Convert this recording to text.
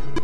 you